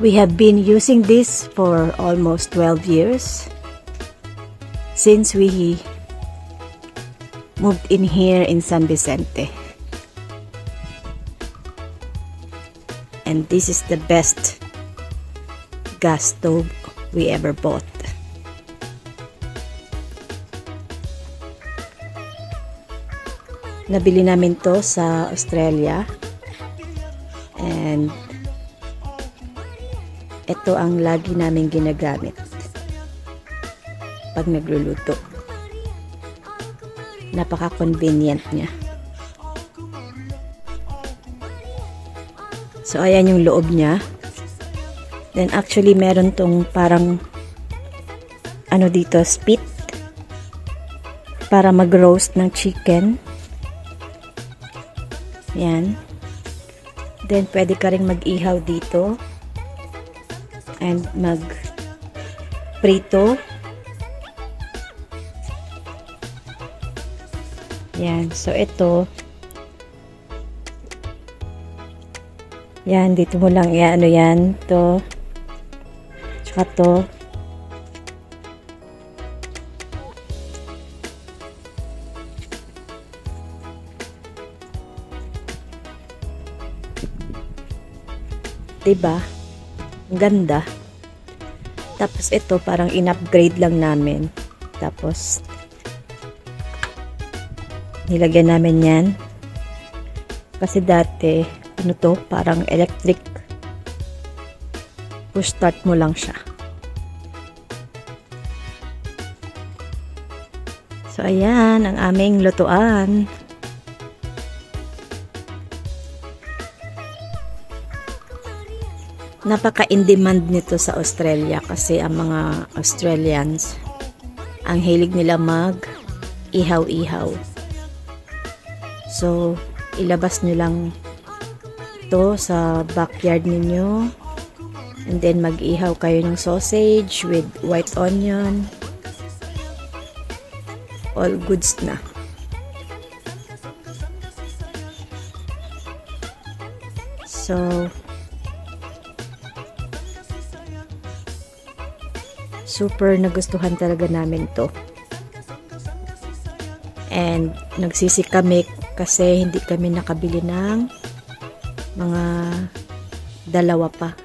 We have been using this for almost 12 years since we moved in here in San Vicente. And this is the best gas stove we ever bought. Nabili namin to sa Australia. And ito ang lagi namin ginagamit pag nagluluto. Napaka-convenient niya. So, ayan yung loob niya. Then, actually, meron tong parang ano dito, spit para mag-roast ng chicken. Yan. Then, pwede ka rin mag-ihaw dito. And mag-prito. Yan. So, ito. Yan. Dito mo lang. Yan. Ano yan? To. Tsaka to. Diba? Ganda. Tapos ito, parang in-upgrade lang namin. Tapos, nilagyan namin yan. Kasi dati, ano to, parang electric. Push start mo lang siya. So, ayan, ang aming lutuan. Napaka-in-demand nito sa Australia kasi ang mga Australians ang hilig nila mag ihaw-ihaw. So, ilabas nyo lang to sa backyard ninyo and then mag-ihaw kayo ng sausage with white onion all goods na. So, super nagustuhan talaga namin to. And nagsisi kami kasi hindi kami nakabili ng mga dalawa pa.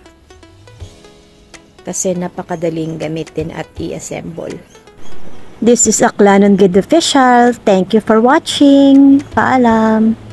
Kasi napakadaling gamitin at i-assemble. This is Aklanon Good Official. Thank you for watching. Paalam.